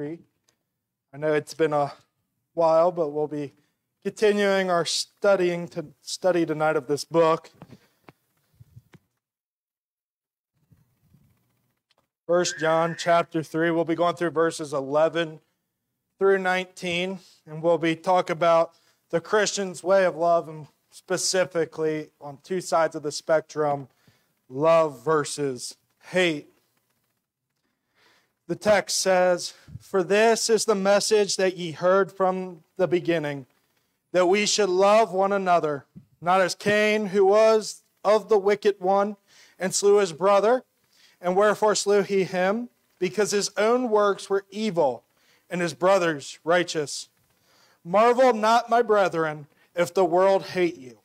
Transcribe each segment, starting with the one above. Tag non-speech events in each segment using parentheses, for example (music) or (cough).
3. I know it's been a while, but we'll be continuing our studying to study tonight of this book. First John chapter 3. We'll be going through verses 11 through 19, and we'll be talking about the Christian's way of love and specifically on two sides of the spectrum love versus hate. The text says, For this is the message that ye heard from the beginning, that we should love one another, not as Cain, who was of the wicked one, and slew his brother. And wherefore slew he him? Because his own works were evil, and his brother's righteous. Marvel not, my brethren, if the world hate you.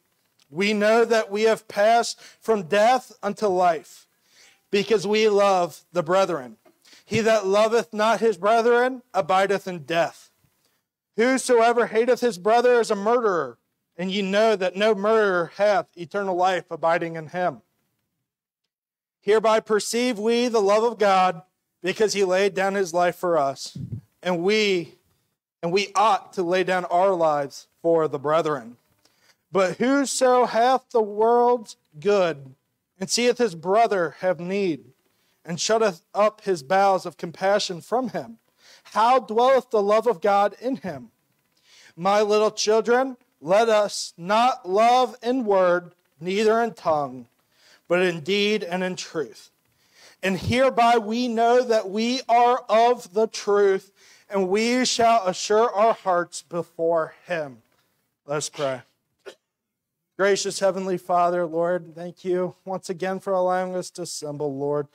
We know that we have passed from death unto life, because we love the brethren. He that loveth not his brethren abideth in death. Whosoever hateth his brother is a murderer, and ye know that no murderer hath eternal life abiding in him. Hereby perceive we the love of God, because he laid down his life for us, and we and we ought to lay down our lives for the brethren. But whoso hath the world's good, and seeth his brother have need, and shutteth up his bowels of compassion from him. How dwelleth the love of God in him? My little children, let us not love in word, neither in tongue, but in deed and in truth. And hereby we know that we are of the truth, and we shall assure our hearts before him. Let's pray. Gracious Heavenly Father, Lord, thank you once again for allowing us to assemble, Lord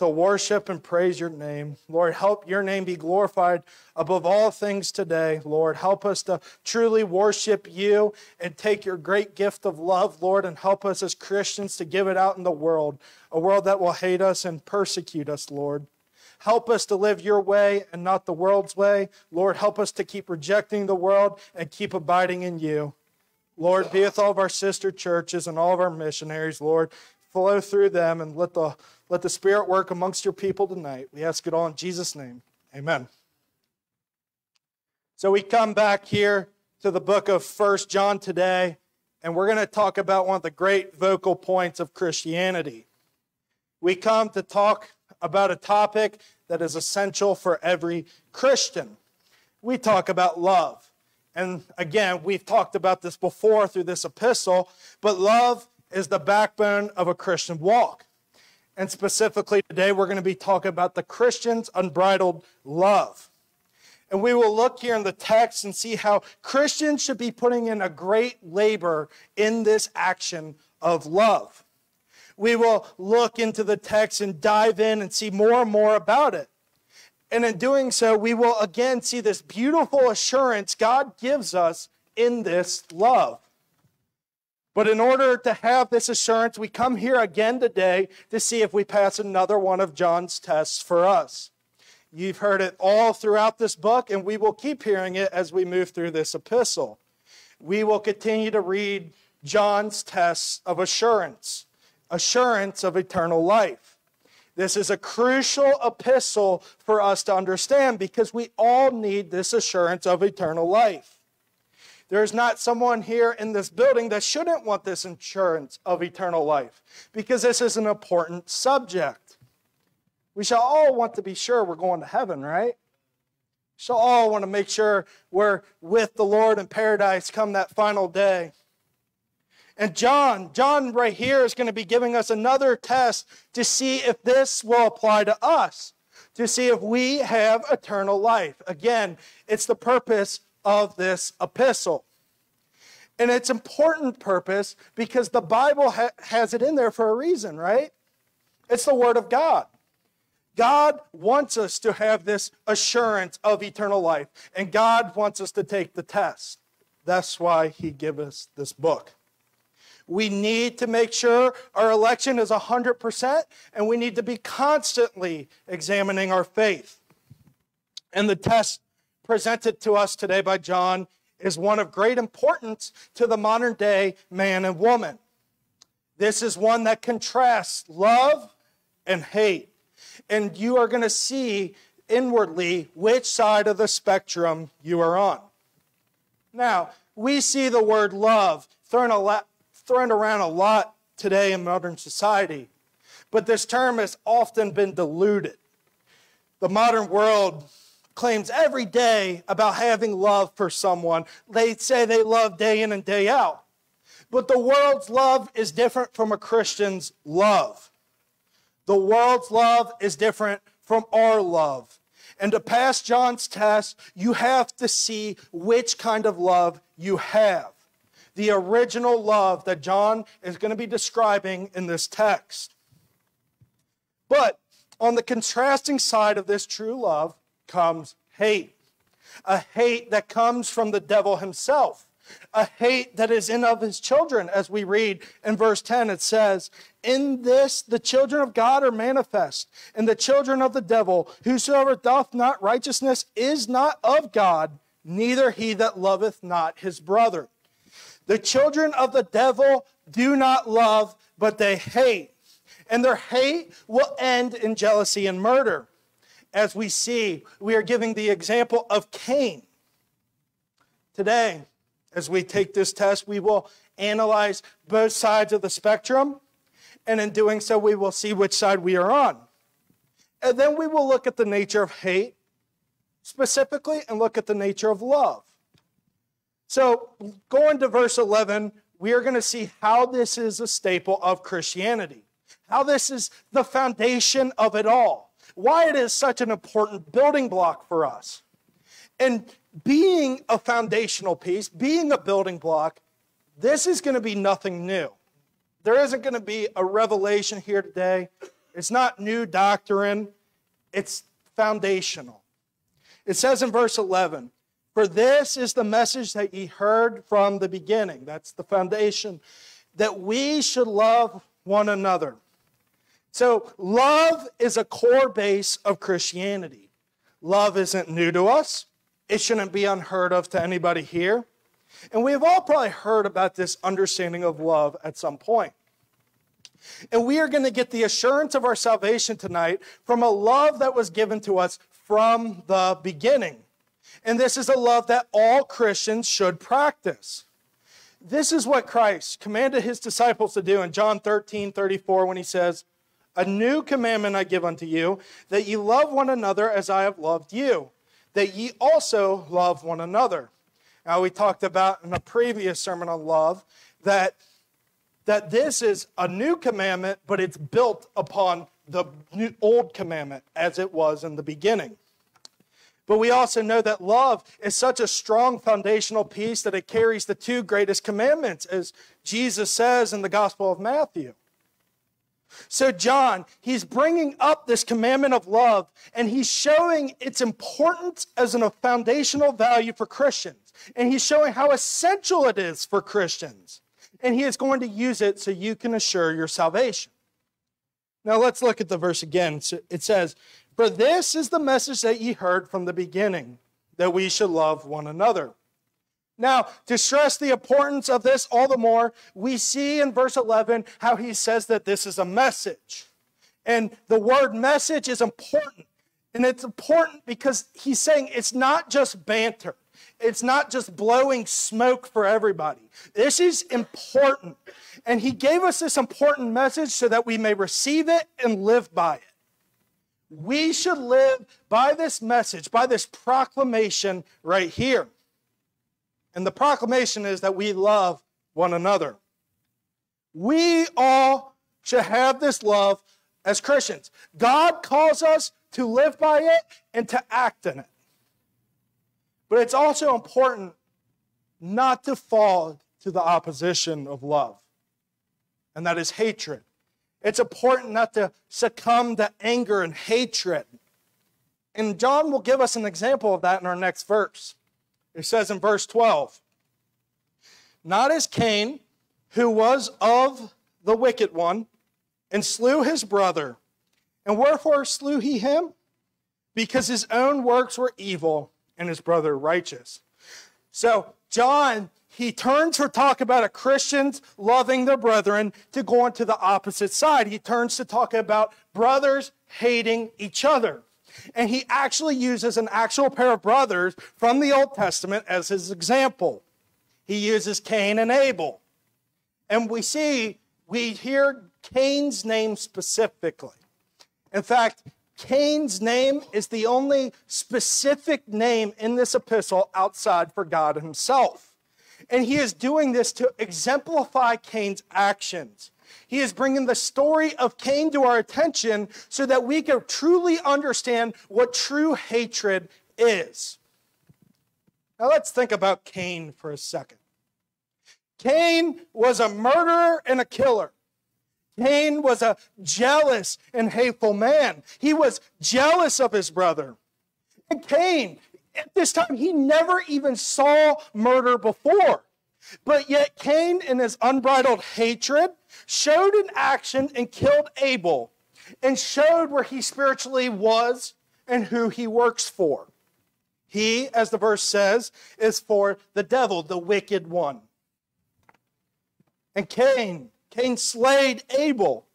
to worship and praise your name. Lord, help your name be glorified above all things today. Lord, help us to truly worship you and take your great gift of love, Lord, and help us as Christians to give it out in the world, a world that will hate us and persecute us, Lord. Help us to live your way and not the world's way. Lord, help us to keep rejecting the world and keep abiding in you. Lord, be with all of our sister churches and all of our missionaries, Lord. Flow through them and let the let the Spirit work amongst your people tonight. We ask it all in Jesus' name. Amen. So we come back here to the book of First John today, and we're going to talk about one of the great vocal points of Christianity. We come to talk about a topic that is essential for every Christian. We talk about love. And again, we've talked about this before through this epistle, but love is the backbone of a Christian walk. And specifically today, we're going to be talking about the Christian's unbridled love. And we will look here in the text and see how Christians should be putting in a great labor in this action of love. We will look into the text and dive in and see more and more about it. And in doing so, we will again see this beautiful assurance God gives us in this love. But in order to have this assurance, we come here again today to see if we pass another one of John's tests for us. You've heard it all throughout this book, and we will keep hearing it as we move through this epistle. We will continue to read John's tests of assurance, assurance of eternal life. This is a crucial epistle for us to understand because we all need this assurance of eternal life. There's not someone here in this building that shouldn't want this insurance of eternal life because this is an important subject. We shall all want to be sure we're going to heaven, right? We shall all want to make sure we're with the Lord in paradise come that final day. And John, John right here is going to be giving us another test to see if this will apply to us, to see if we have eternal life. Again, it's the purpose of this epistle. And it's important purpose because the Bible ha- has it in there for a reason, right? It's the Word of God. God wants us to have this assurance of eternal life, and God wants us to take the test. That's why He gave us this book. We need to make sure our election is 100%, and we need to be constantly examining our faith. And the test presented to us today by John is one of great importance to the modern day man and woman. This is one that contrasts love and hate. And you are going to see inwardly which side of the spectrum you are on. Now, we see the word love thrown, lot, thrown around a lot today in modern society, but this term has often been diluted. The modern world claims every day about having love for someone. They say they love day in and day out. But the world's love is different from a Christian's love. The world's love is different from our love. And to pass John's test, you have to see which kind of love you have. The original love that John is going to be describing in this text. But on the contrasting side of this true love comes hate. A hate that comes from the devil himself a hate that is in of his children. As we read in verse 10, it says, In this the children of God are manifest, and the children of the devil. Whosoever doth not righteousness is not of God, neither he that loveth not his brother. The children of the devil do not love, but they hate. And their hate will end in jealousy and murder. As we see, we are giving the example of Cain. Today, as we take this test, we will analyze both sides of the spectrum, and in doing so, we will see which side we are on. And then we will look at the nature of hate specifically and look at the nature of love. So, going to verse 11, we are going to see how this is a staple of Christianity, how this is the foundation of it all, why it is such an important building block for us. And being a foundational piece, being a building block, this is going to be nothing new. There isn't going to be a revelation here today. It's not new doctrine, it's foundational. It says in verse 11, For this is the message that ye heard from the beginning. That's the foundation, that we should love one another. So, love is a core base of Christianity. Love isn't new to us. It shouldn't be unheard of to anybody here. And we have all probably heard about this understanding of love at some point. And we are going to get the assurance of our salvation tonight from a love that was given to us from the beginning. And this is a love that all Christians should practice. This is what Christ commanded his disciples to do in John 13 34 when he says, A new commandment I give unto you, that ye love one another as I have loved you that ye also love one another. Now, we talked about in a previous sermon on love that, that this is a new commandment, but it's built upon the new, old commandment as it was in the beginning. But we also know that love is such a strong foundational piece that it carries the two greatest commandments, as Jesus says in the Gospel of Matthew. So, John, he's bringing up this commandment of love and he's showing its importance as a foundational value for Christians. And he's showing how essential it is for Christians. And he is going to use it so you can assure your salvation. Now, let's look at the verse again. It says, For this is the message that ye heard from the beginning, that we should love one another. Now, to stress the importance of this all the more, we see in verse 11 how he says that this is a message. And the word message is important. And it's important because he's saying it's not just banter, it's not just blowing smoke for everybody. This is important. And he gave us this important message so that we may receive it and live by it. We should live by this message, by this proclamation right here. And the proclamation is that we love one another. We all should have this love as Christians. God calls us to live by it and to act in it. But it's also important not to fall to the opposition of love, and that is hatred. It's important not to succumb to anger and hatred. And John will give us an example of that in our next verse. It says in verse 12, not as Cain, who was of the wicked one, and slew his brother. And wherefore slew he him? Because his own works were evil and his brother righteous. So, John, he turns for talk about a Christians loving their brethren to go on to the opposite side. He turns to talk about brothers hating each other. And he actually uses an actual pair of brothers from the Old Testament as his example. He uses Cain and Abel. And we see, we hear Cain's name specifically. In fact, Cain's name is the only specific name in this epistle outside for God himself. And he is doing this to exemplify Cain's actions. He is bringing the story of Cain to our attention so that we can truly understand what true hatred is. Now let's think about Cain for a second. Cain was a murderer and a killer. Cain was a jealous and hateful man. He was jealous of his brother. And Cain, at this time, he never even saw murder before. But yet, Cain, in his unbridled hatred, showed in action and killed Abel and showed where he spiritually was and who he works for. He, as the verse says, is for the devil, the wicked one. And Cain, Cain slayed Abel.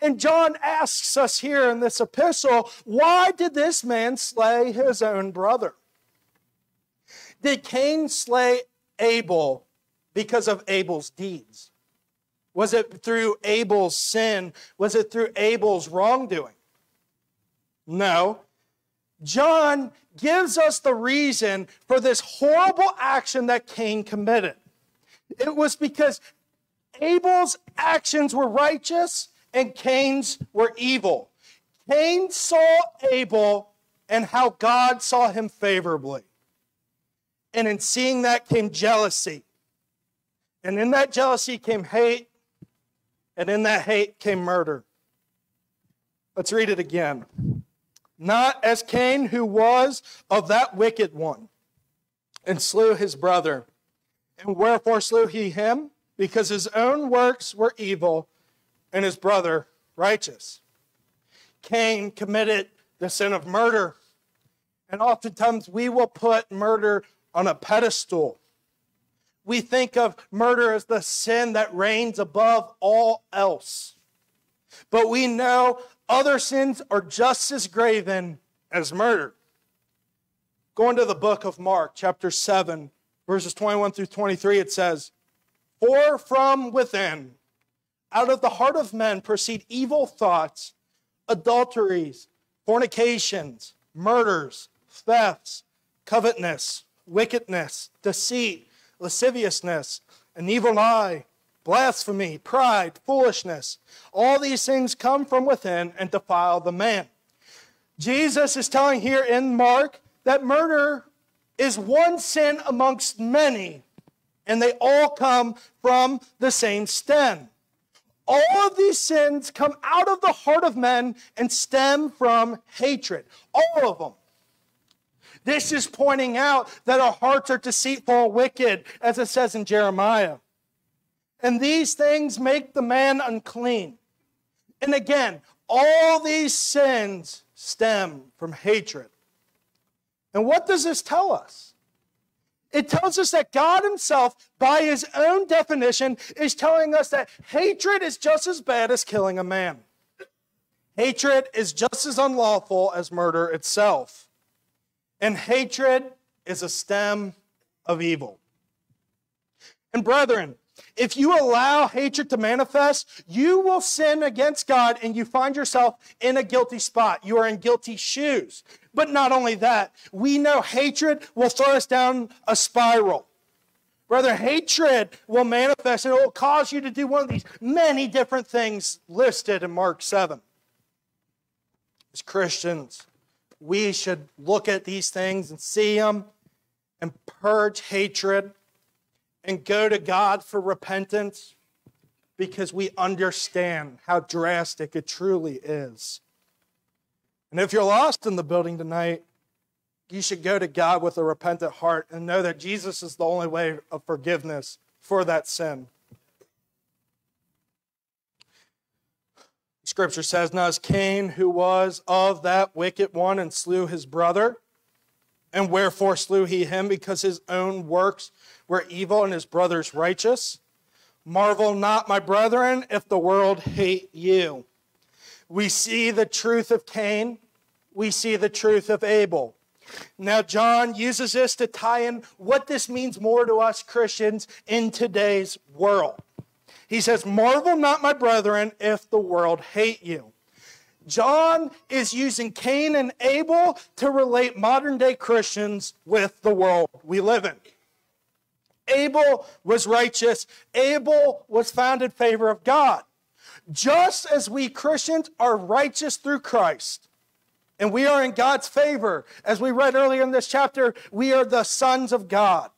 And John asks us here in this epistle, why did this man slay his own brother? Did Cain slay Abel because of Abel's deeds? Was it through Abel's sin? Was it through Abel's wrongdoing? No. John gives us the reason for this horrible action that Cain committed. It was because Abel's actions were righteous and Cain's were evil. Cain saw Abel and how God saw him favorably. And in seeing that came jealousy. And in that jealousy came hate. And in that hate came murder. Let's read it again. Not as Cain, who was of that wicked one, and slew his brother. And wherefore slew he him? because his own works were evil and his brother righteous. Cain committed the sin of murder. And oftentimes we will put murder on a pedestal. We think of murder as the sin that reigns above all else. But we know other sins are just as graven as murder. Going to the book of Mark, chapter 7, verses 21 through 23, it says, For from within. Out of the heart of men proceed evil thoughts, adulteries, fornications, murders, thefts, covetousness, wickedness, deceit, lasciviousness, an evil eye, blasphemy, pride, foolishness. All these things come from within and defile the man. Jesus is telling here in Mark that murder is one sin amongst many and they all come from the same stem. All of these sins come out of the heart of men and stem from hatred. All of them. This is pointing out that our hearts are deceitful wicked, as it says in Jeremiah. And these things make the man unclean. And again, all these sins stem from hatred. And what does this tell us? It tells us that God Himself, by His own definition, is telling us that hatred is just as bad as killing a man. Hatred is just as unlawful as murder itself. And hatred is a stem of evil. And brethren, if you allow hatred to manifest, you will sin against God and you find yourself in a guilty spot. You are in guilty shoes. But not only that, we know hatred will throw us down a spiral. Brother, hatred will manifest and it will cause you to do one of these many different things listed in Mark 7. As Christians, we should look at these things and see them and purge hatred and go to God for repentance because we understand how drastic it truly is. And if you're lost in the building tonight, you should go to God with a repentant heart and know that Jesus is the only way of forgiveness for that sin. Scripture says, Now as Cain, who was of that wicked one and slew his brother, and wherefore slew he him? Because his own works were evil and his brother's righteous. Marvel not, my brethren, if the world hate you. We see the truth of Cain we see the truth of Abel. Now, John uses this to tie in what this means more to us Christians in today's world. He says, Marvel not, my brethren, if the world hate you. John is using Cain and Abel to relate modern day Christians with the world we live in. Abel was righteous, Abel was found in favor of God. Just as we Christians are righteous through Christ, and we are in God's favor. As we read earlier in this chapter, we are the sons of God.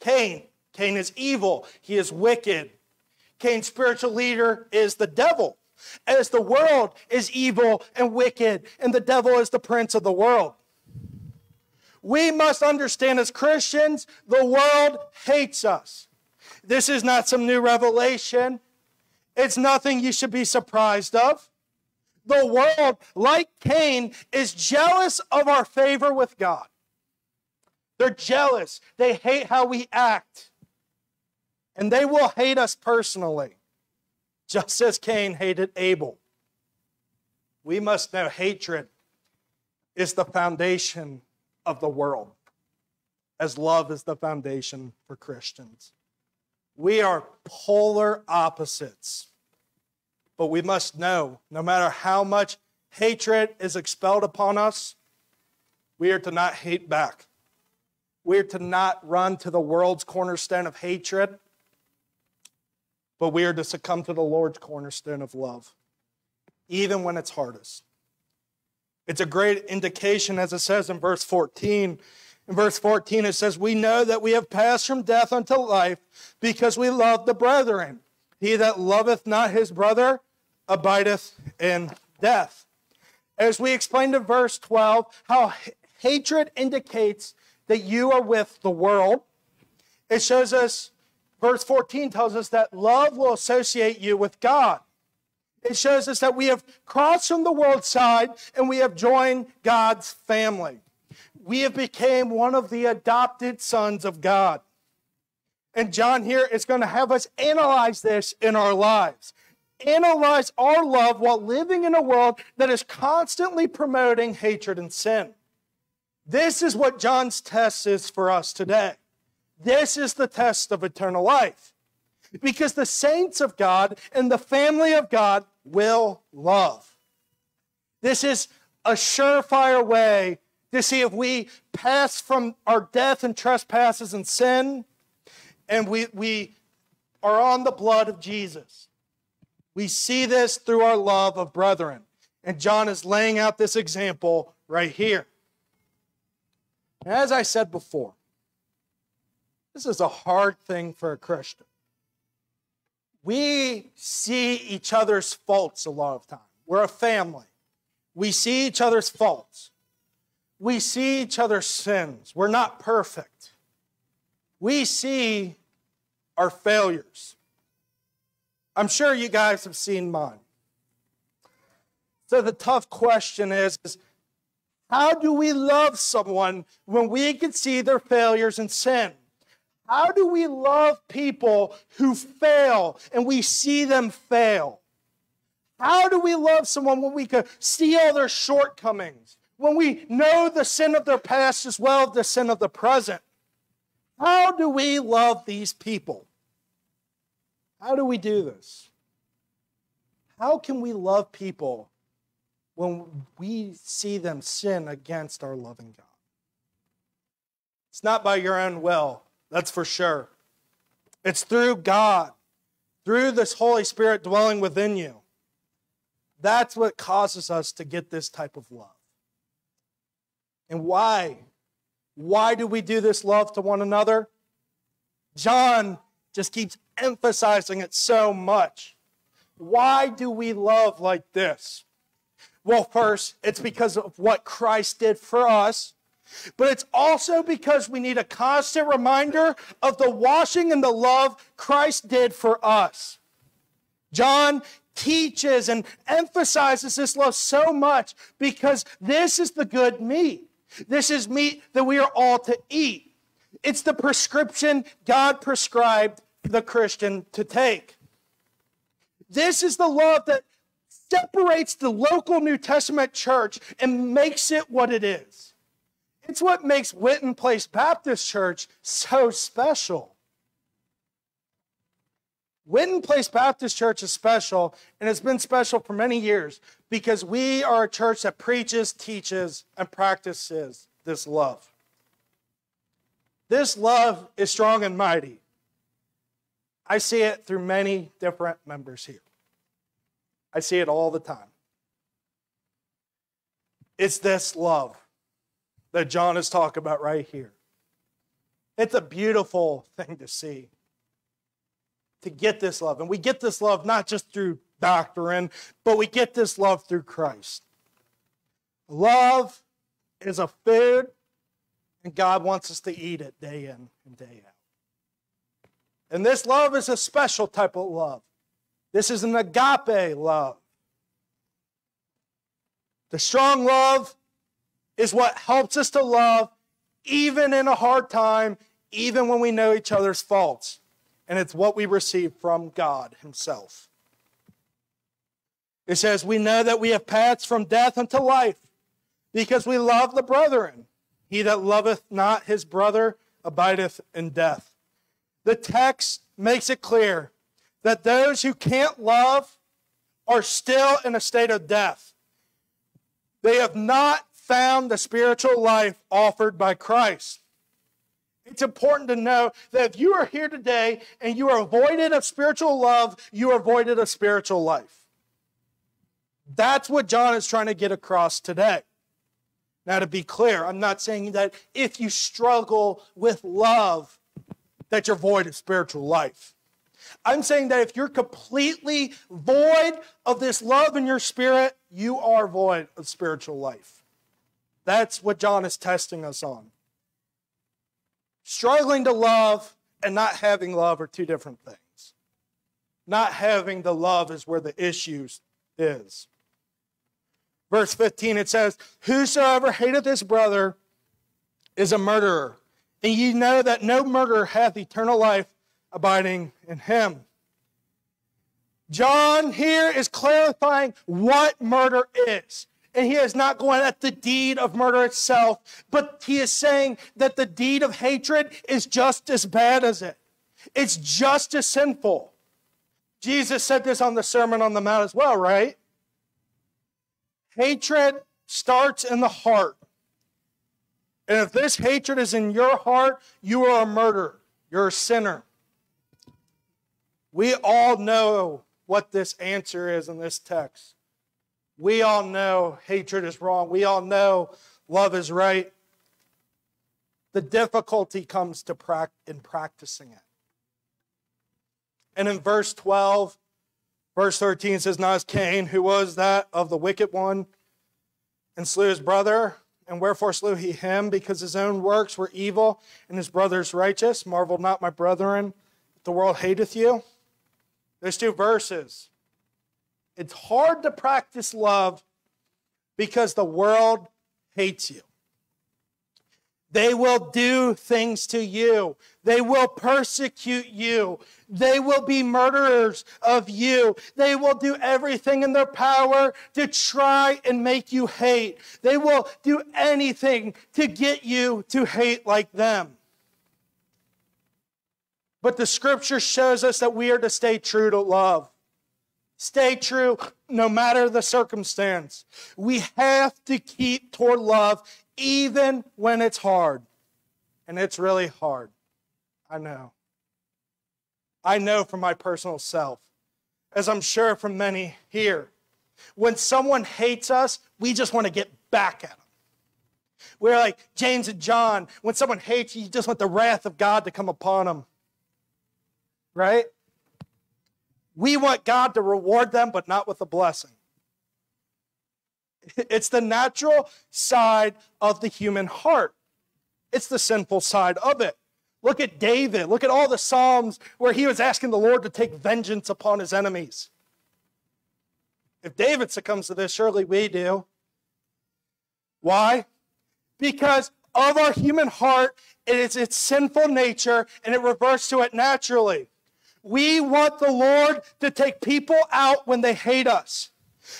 Cain, Cain is evil, he is wicked. Cain's spiritual leader is the devil, as the world is evil and wicked, and the devil is the prince of the world. We must understand as Christians, the world hates us. This is not some new revelation. It's nothing you should be surprised of. The world, like Cain, is jealous of our favor with God. They're jealous. They hate how we act. And they will hate us personally, just as Cain hated Abel. We must know hatred is the foundation of the world, as love is the foundation for Christians. We are polar opposites. But we must know no matter how much hatred is expelled upon us, we are to not hate back. We are to not run to the world's cornerstone of hatred, but we are to succumb to the Lord's cornerstone of love, even when it's hardest. It's a great indication, as it says in verse 14. In verse 14, it says, We know that we have passed from death unto life because we love the brethren. He that loveth not his brother abideth in death. As we explained in verse 12, how hatred indicates that you are with the world. It shows us, verse 14 tells us that love will associate you with God. It shows us that we have crossed from the world side and we have joined God's family. We have become one of the adopted sons of God. And John here is going to have us analyze this in our lives analyze our love while living in a world that is constantly promoting hatred and sin. This is what John's test is for us today. This is the test of eternal life. Because the saints of God and the family of God will love. This is a surefire way to see if we pass from our death and trespasses and sin and we, we are on the blood of Jesus. We see this through our love of brethren. And John is laying out this example right here. As I said before, this is a hard thing for a Christian. We see each other's faults a lot of time. We're a family. We see each other's faults. We see each other's sins. We're not perfect. We see our failures. I'm sure you guys have seen mine. So the tough question is, is how do we love someone when we can see their failures and sin? How do we love people who fail and we see them fail? How do we love someone when we can see all their shortcomings? When we know the sin of their past as well as the sin of the present? How do we love these people? How do we do this? How can we love people when we see them sin against our loving God? It's not by your own will, that's for sure. It's through God, through this Holy Spirit dwelling within you. That's what causes us to get this type of love. And why? Why do we do this love to one another? John just keeps emphasizing it so much. Why do we love like this? Well, first, it's because of what Christ did for us, but it's also because we need a constant reminder of the washing and the love Christ did for us. John teaches and emphasizes this love so much because this is the good meat. This is meat that we are all to eat. It's the prescription God prescribed the Christian to take. This is the love that separates the local New Testament church and makes it what it is. It's what makes Winton Place Baptist Church so special. Winton Place Baptist Church is special, and it's been special for many years because we are a church that preaches, teaches, and practices this love. This love is strong and mighty. I see it through many different members here. I see it all the time. It's this love that John is talking about right here. It's a beautiful thing to see. To get this love. And we get this love not just through doctrine, but we get this love through Christ. Love is a food, and God wants us to eat it day in and day out. And this love is a special type of love. This is an agape love. The strong love is what helps us to love even in a hard time, even when we know each other's faults. And it's what we receive from God Himself. It says, We know that we have passed from death unto life because we love the brethren. He that loveth not his brother abideth in death. The text makes it clear that those who can't love are still in a state of death. They have not found the spiritual life offered by Christ. It's important to know that if you are here today and you are avoided of spiritual love, you are avoided of spiritual life. That's what John is trying to get across today. Now, to be clear, I'm not saying that if you struggle with love, that you're void of spiritual life. I'm saying that if you're completely void of this love in your spirit, you are void of spiritual life. That's what John is testing us on. Struggling to love and not having love are two different things. Not having the love is where the issue is. Verse 15, it says, Whosoever hateth his brother is a murderer, and ye know that no murderer hath eternal life abiding in him. John here is clarifying what murder is and he is not going at the deed of murder itself, but he is saying that the deed of hatred is just as bad as it. It's just as sinful. Jesus said this on the Sermon on the Mount as well, right? Hatred starts in the heart. And if this hatred is in your heart, you are a murderer. You're a sinner. We all know what this answer is in this text. We all know hatred is wrong. We all know love is right. The difficulty comes to pra- in practicing it. And in verse 12, verse 13 says, Now Cain, who was that of the wicked one, and slew his brother, and wherefore slew he him? Because his own works were evil, and his brother's righteous. Marvel not, my brethren, the world hateth you. There's two verses it's hard to practice love because the world hates you. They will do things to you. They will persecute you. They will be murderers of you. They will do everything in their power to try and make you hate. They will do anything to get you to hate like them. But the scripture shows us that we are to stay true to love. Stay true no matter the circumstance. We have to keep toward love even when it's hard. And it's really hard. I know. I know from my personal self, as I'm sure from many here. When someone hates us, we just want to get back at them. We're like James and John. When someone hates you, you just want the wrath of God to come upon them. Right? We want God to reward them, but not with a blessing. It's the natural side of the human heart, it's the sinful side of it. Look at David. Look at all the Psalms where he was asking the Lord to take vengeance upon his enemies. If David succumbs to this, surely we do. Why? Because of our human heart, it is its sinful nature and it reverts to it naturally. We want the Lord to take people out when they hate us.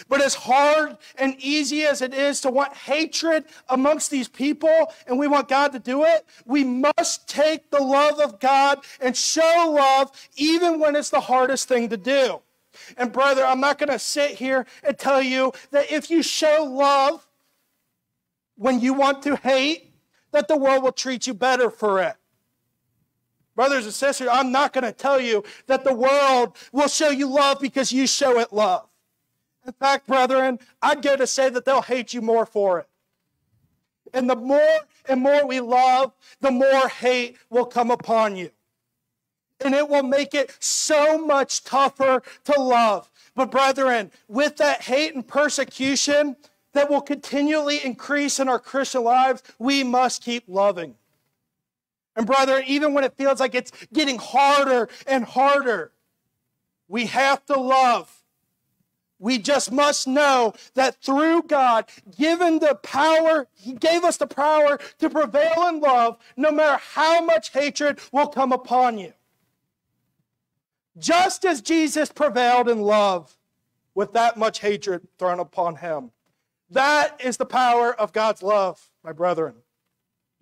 But as hard and easy as it is to want hatred amongst these people, and we want God to do it, we must take the love of God and show love even when it's the hardest thing to do. And, brother, I'm not going to sit here and tell you that if you show love when you want to hate, that the world will treat you better for it. Brothers and sisters, I'm not going to tell you that the world will show you love because you show it love. In fact, brethren, I'd go to say that they'll hate you more for it. And the more and more we love, the more hate will come upon you. And it will make it so much tougher to love. But, brethren, with that hate and persecution that will continually increase in our Christian lives, we must keep loving. And, brethren, even when it feels like it's getting harder and harder, we have to love we just must know that through God, given the power, He gave us the power to prevail in love, no matter how much hatred will come upon you. Just as Jesus prevailed in love with that much hatred thrown upon him. That is the power of God's love, my brethren.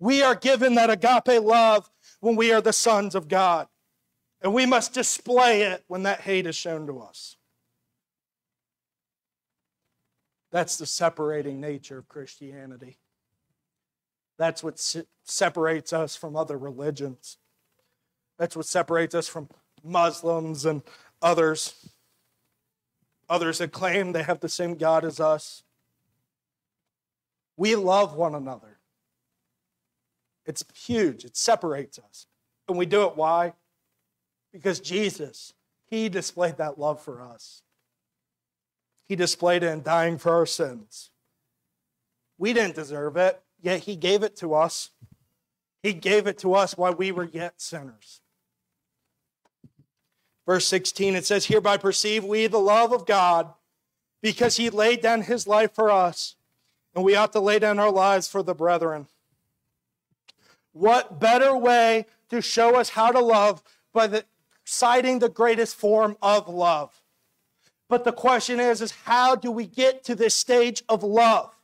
We are given that agape love when we are the sons of God, and we must display it when that hate is shown to us. That's the separating nature of Christianity. That's what se- separates us from other religions. That's what separates us from Muslims and others. Others that claim they have the same God as us. We love one another. It's huge, it separates us. And we do it why? Because Jesus, He displayed that love for us. He displayed it in dying for our sins. We didn't deserve it, yet He gave it to us. He gave it to us while we were yet sinners. Verse 16, it says, Hereby perceive we the love of God because He laid down His life for us, and we ought to lay down our lives for the brethren. What better way to show us how to love by the, citing the greatest form of love? But the question is, is how do we get to this stage of love?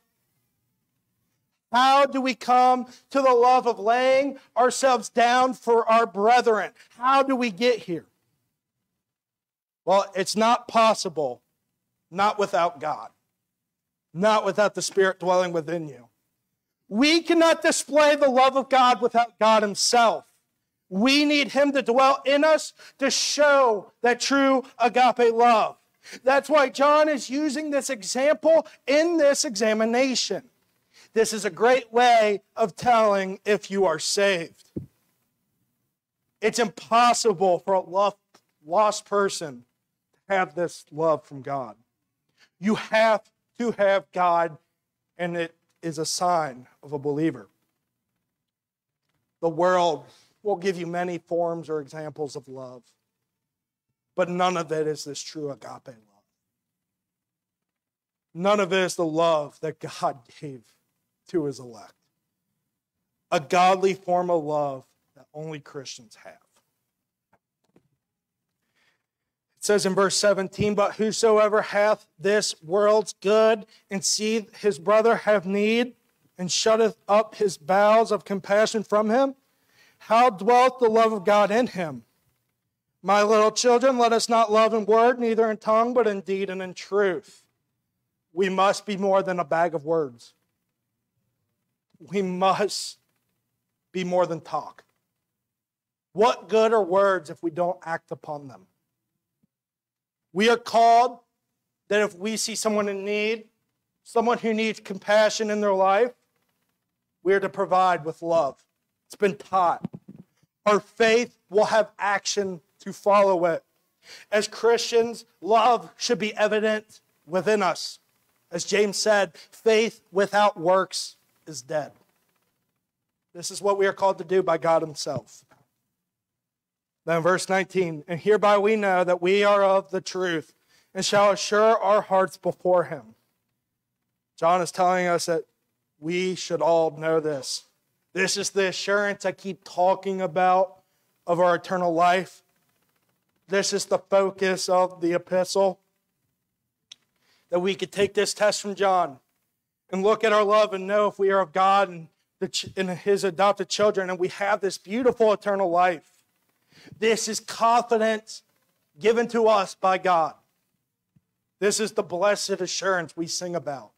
How do we come to the love of laying ourselves down for our brethren? How do we get here? Well, it's not possible not without God, not without the Spirit dwelling within you. We cannot display the love of God without God Himself. We need Him to dwell in us to show that true agape love. That's why John is using this example in this examination. This is a great way of telling if you are saved. It's impossible for a lost person to have this love from God. You have to have God, and it is a sign of a believer. The world will give you many forms or examples of love. But none of it is this true agape love. None of it is the love that God (laughs) gave to his elect. A godly form of love that only Christians have. It says in verse 17, But whosoever hath this world's good and seeth his brother have need, and shutteth up his bowels of compassion from him, how dwelleth the love of God in him? My little children, let us not love in word, neither in tongue, but in deed and in truth. We must be more than a bag of words. We must be more than talk. What good are words if we don't act upon them? We are called that if we see someone in need, someone who needs compassion in their life, we are to provide with love. It's been taught. Our faith will have action to follow it. As Christians, love should be evident within us. As James said, faith without works is dead. This is what we are called to do by God Himself. Then, verse 19, and hereby we know that we are of the truth and shall assure our hearts before Him. John is telling us that we should all know this. This is the assurance I keep talking about of our eternal life. This is the focus of the epistle. that we could take this test from John and look at our love and know if we are of God and, the, and his adopted children and we have this beautiful eternal life. This is confidence given to us by God. This is the blessed assurance we sing about.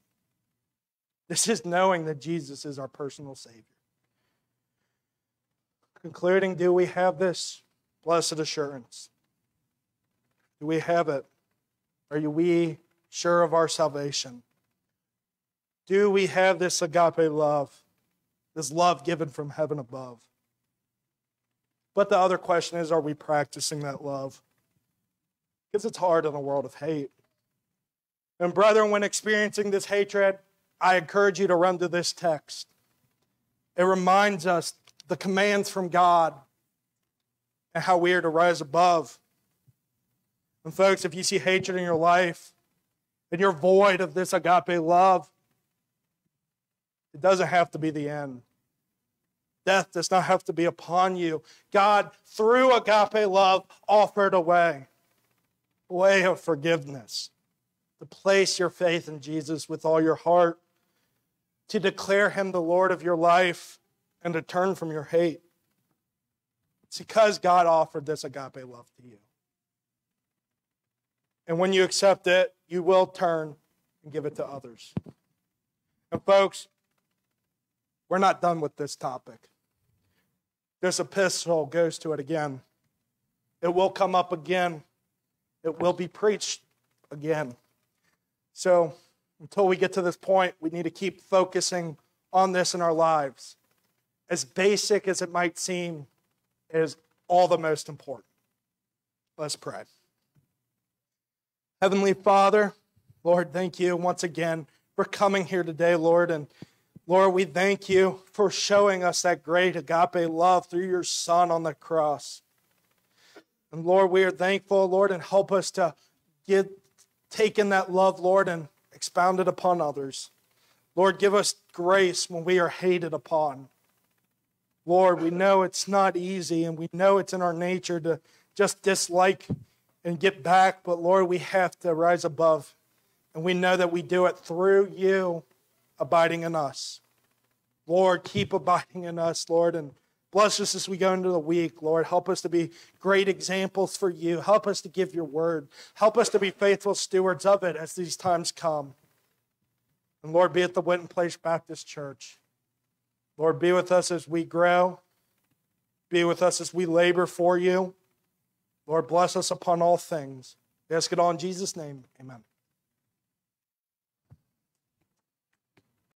This is knowing that Jesus is our personal Savior. Concluding, do we have this blessed assurance? Do we have it? Are you we sure of our salvation? Do we have this agape love, this love given from heaven above? But the other question is are we practicing that love? Because it's hard in a world of hate. And, brethren, when experiencing this hatred, I encourage you to run to this text. It reminds us the commands from God and how we are to rise above. And, folks, if you see hatred in your life and you're void of this agape love, it doesn't have to be the end. Death does not have to be upon you. God, through agape love, offered a way, a way of forgiveness, to place your faith in Jesus with all your heart, to declare him the Lord of your life, and to turn from your hate. It's because God offered this agape love to you. And when you accept it, you will turn and give it to others. And, folks, we're not done with this topic. This epistle goes to it again. It will come up again. It will be preached again. So, until we get to this point, we need to keep focusing on this in our lives. As basic as it might seem, it is all the most important. Let's pray. Heavenly Father, Lord, thank you once again for coming here today, Lord, and Lord, we thank you for showing us that great agape love through your Son on the cross. And Lord, we are thankful, Lord, and help us to get taken that love, Lord, and expound it upon others. Lord, give us grace when we are hated upon. Lord, we know it's not easy and we know it's in our nature to just dislike and get back, but Lord, we have to rise above. And we know that we do it through you abiding in us. Lord, keep abiding in us, Lord, and bless us as we go into the week. Lord, help us to be great examples for you. Help us to give your word. Help us to be faithful stewards of it as these times come. And Lord, be at the Winton Place Baptist Church. Lord, be with us as we grow. Be with us as we labor for you. Lord, bless us upon all things. We ask it all in Jesus' name. Amen.